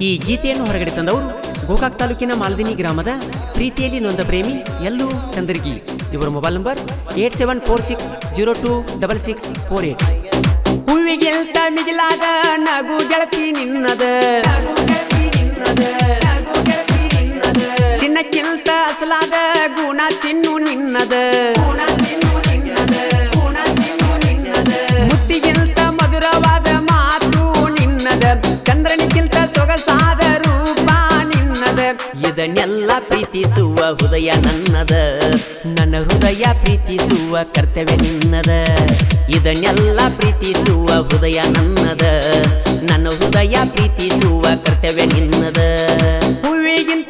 ಈ ಗೀತೆಯನ್ನು ಹೊರಗಡೆ ತಂದವರು ಗೋಕಾಕ್ ತಾಲೂಕಿನ ಮಾಲ್ದಿನಿ ಗ್ರಾಮದ ಪ್ರೀತಿಯಲ್ಲಿ ನೊಂದ ಪ್ರೇಮಿ ಎಲ್ಲೂ ಚಂದ್ರಗಿ. ಇವರ mobile number eight seven four six zero two double six four eight. ಹೂವಿಗೆಲ್ತ ಮಿಗಿಲಾದ ನಗು ಗೆಳತಿ ನಿನ್ನದ. ಇದನ್ನೆಲ್ಲ ಪ್ರೀತಿಸುವ ಹೃದಯ ನನ್ನದ. ನನ್ನ ಹೃದಯ ಪ್ರೀತಿಸುವ ಕರ್ತವ್ಯ ನಿನ್ನದ. ಇದನ್ನೆಲ್ಲ ಪ್ರೀತಿಸುವ ಹೃದಯ ನನ್ನದ. ನನ್ನ ಹೃದಯ ಪ್ರೀತಿಸುವ ಕರ್ತವ್ಯ ನಿನ್ನದ. ಹೂವಿಗಿಂತ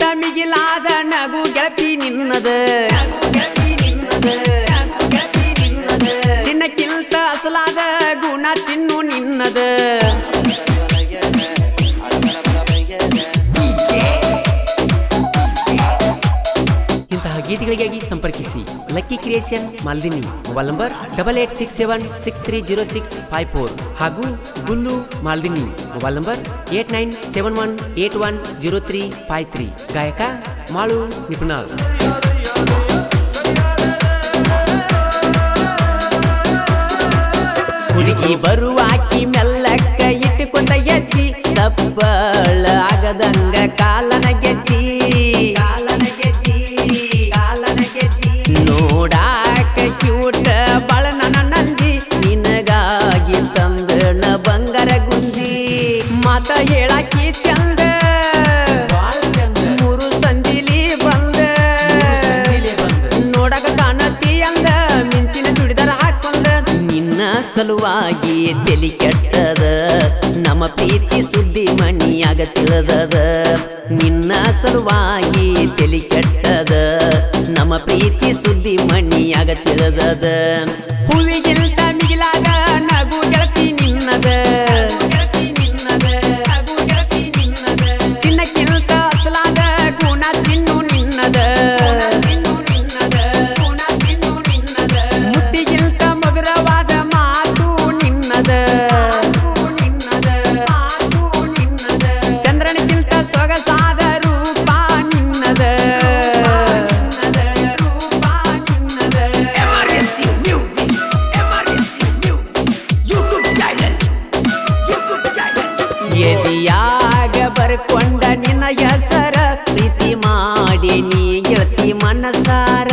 ಗೀತೆಗಳಿಗಾಗಿ ಸಂಪರ್ಕಿಸಿ. Lucky creation, Maldini, mobile number double eight six seven six three zero six five four ಹಾಗೂ Gullu Maldini, mobile number eight nine seven one eight one zero three five three. ಗಾಯಕ ಮಾಳು ನಿಪುಣಾಳ್. ಹುಡುಗಿ ಬರುವಾಕಿ ಮೆಲ್ಲಕ್ಕ ಇಟ್ಟುಕೊಂಡ ಎತ್ತಿ ಸಪ್ಪಳ ಆಗದಂಗ ಸಲುವಾಗಿ ತೆಲಿ ಕೆಟ್ಟದ? ನಮ್ಮ ಪ್ರೀತಿ ಸುದ್ದಿ ಮಣಿಯಾಗ ನಿನ್ನ ಸಲುವಾಗಿ ತೆಲಿ ಕೆಟ್ಟದ? ನಮ್ಮ ಪ್ರೀತಿ ಸುದ್ದಿ ಮಣಿಯಾಗ ಮನಸಾರ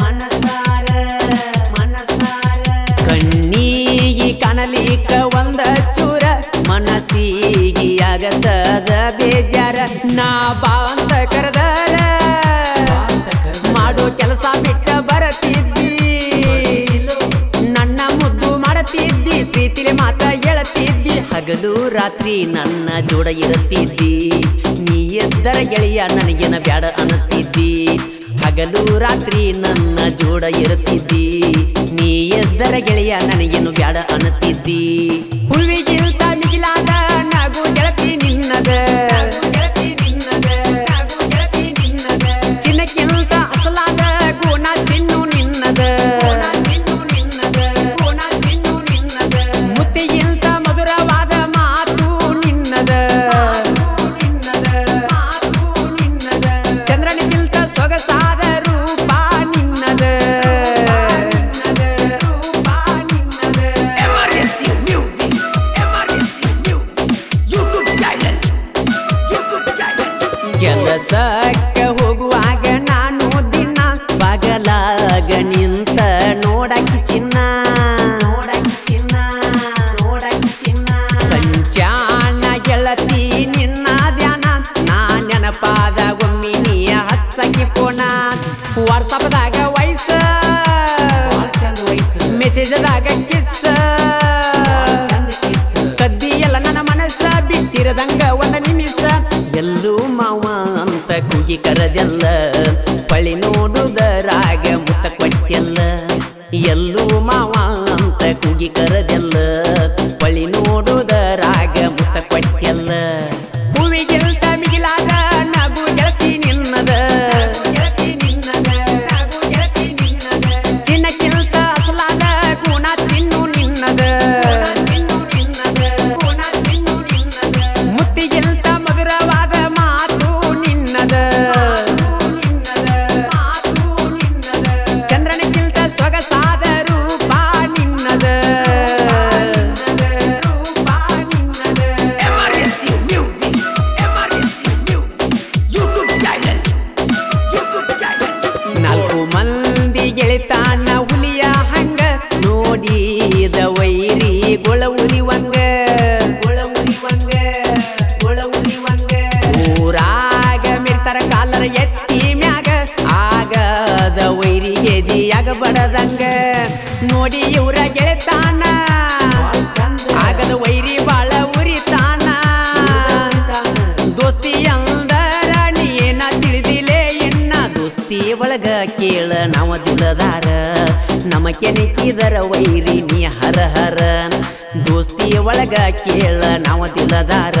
ಮನಸಾರ ಮನಸಾರ. ಕಣ್ಣೀಗಿ ಕನಲಿಕ ಒಂದ ಚೂರ, ಮನಸ್ಸಿಗೆ ಆಗತದ ಬೇಜಾರ. ನಾ ಬಾ ಅಂತ ಕರೆದರ, ಮಾಡೋ ಕೆಲಸ ಬಿಟ್ಟ ಬರತಿದ್ದಿ. ನನ್ನ ಮುದ್ದು ಮಾಡತಿದ್ದಿ, ಪ್ರೀತಿಲಿ ಮಾತ ಹೇಳತಿದ್ದಿ. ಹಗಲು ರಾತ್ರಿ ನನ್ನ ಜೋಡ ನೀ ಎದ್ದರ ಗೆಳೆಯ ನನಗೇನ ಬ್ಯಾಡ ಅನ್ನತಿದ್ದಿ. ಹಗಲು ರಾತ್ರಿ ನನ್ನ ಜೋಡ ಇರುತ್ತಿದ್ದಿ. ನೀ ಎದ್ದರ ಗೆಳೆಯ ನನಗೇನು ಬ್ಯಾಡ ಅನ್ನತಿದ್ದಿ ಹುಳುವಿಗಿಂತ ಕೆಲಸಕ್ಕೆ ಹೋಗುವಾಗ ನಾನು ದಿನ ಬಗಲಾಗ ನಿಂತ ನೋಡಕ್ಕೆ ಚಿನ್ನ ನೋಡಕ್ಕೆ ಚಿನ್ನ ನೋಡಕ್ಕೆ ಚಿನ್ನ. ಸಂಚಾನ ಗೆಳತಿ ನಿನ್ನ ಧ್ಯಾನ, ನಾ ನೆನಪಾದ ಒಮ್ಮಿನಿಯ ಹಚ್ಚಕ್ಕೆ ಪೋಣ. ವಾಟ್ಸಪ್ದಾಗ de ನಮ ಕೆಣಕಿದರ ವೈರಿ ನೀ ಹರ ಹರ ದೋಸ್ತಿ ಒಳಗ ಕೇಳ ನಾವ ದಿಲದಾರ.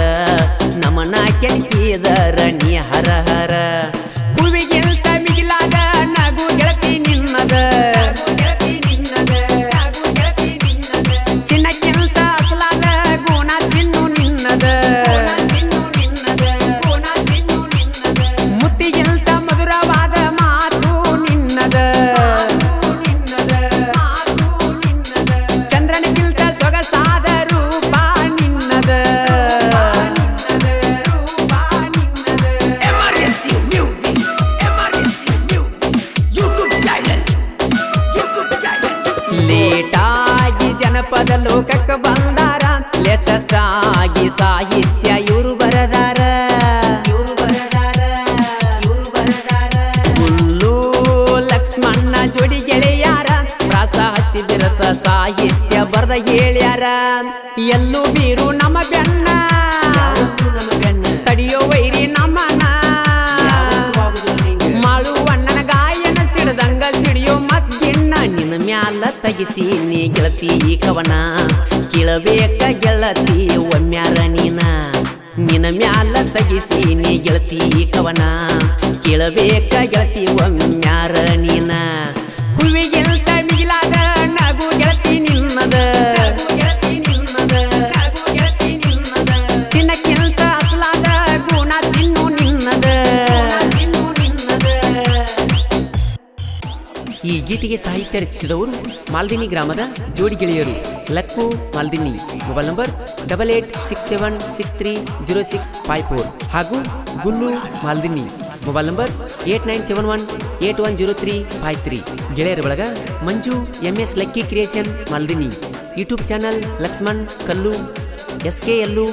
ನಮನ ಕೆನಿಕಿದರ ನೀ ಹರ ಹರ ಎಲ್ಲೂ ಬೀರು ನಮ್ಮ ಬೆನ್ನ. ತಡಿಯೋ ವೈರಿ ನಮ್ಮನ ಮಾಳುವಣ್ಣನ ಗಾಯನ ಸಿಡದಂಗ ಸಿಡಿಯೋ ಮತ್ತಿಣ್ಣ ನಿನ್ನ ಮ್ಯಾಲ ತಗಿಸಿ ನೀ ಗೆಳತಿ ಈ ಕವನ. ಕೇಳಬೇಕ ಗೆಳತಿ ಒಮ್ಮ್ಯಾರ ನೀನ. ನಿನ್ನ ಮ್ಯಾಲ ತಗಿಸಿ ನೀ ಗೆಳತಿ ಈ ಕವನ. ಕೇಳಬೇಕ ಗೆಳತಿ ಒಮ್ಮ್ಯಾರ ಈ ಗೀತೆಗೆ ಸಾಹಿತ್ಯ ರಚಿಸಿದವರು ಮಾಲ್ದಿನಿ ಗ್ರಾಮದ ಜೋಡಿ ಗೆಳೆಯರು. Lakku Maldini. Mobile number double eight six seven six three zero six five four ಹಾಗೂ Gullu Maldini. Mobile number eight nine seven one eight one zero three five three. ಗೆಳೆಯರ ಬಳಗ Manju M S lucky creation Maldini. YouTube channel Laxman, Kallu, S K ಎಲ್ಲು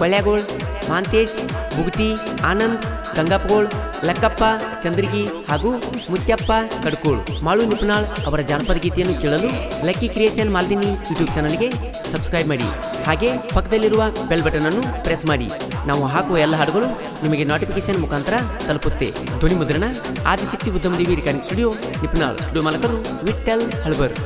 ಕೊಳ್ಳ್ಯಾಗೋಳ್ ಮಾಂತೇಶ್ ಬುಗುಟಿ ಆನಂದ್ ಗಂಗಪ್ಪಗೋಳ್ ಲಕ್ಕಪ್ಪ, ಚಂದ್ರಗಿ ಹಾಗೂ ಮುತ್ಯಪ್ಪ ಕಡ್ಕೋಳ್. ಮಾಳು ನಿಪುಣಾಳ್ ಅವರ ಜಾನಪದ ಗೀತೆಯನ್ನು ಕೇಳಲು lucky creation Maldini YouTube ಚಾನಲ್ಗೆ ಸಬ್ಸ್ಕ್ರೈಬ್ ಮಾಡಿ. ಹಾಗೆ ಪಕ್ಕದಲ್ಲಿರುವ ಬೆಲ್ ಬಟನ್ ಅನ್ನು ಪ್ರೆಸ್ ಮಾಡಿ. ನಾವು ಹಾಕುವ ಎಲ್ಲ ಹಾಡುಗಳು ನಿಮಗೆ ನೋಟಿಫಿಕೇಶನ್ ಮುಖಾಂತರ ತಲುಪುತ್ತೆ. ಧ್ವನಿ ಮುದ್ರಣ Adishakti Udyamadevi recording studio Nipunal studio ಮಾಲಕರು Vithal Halabar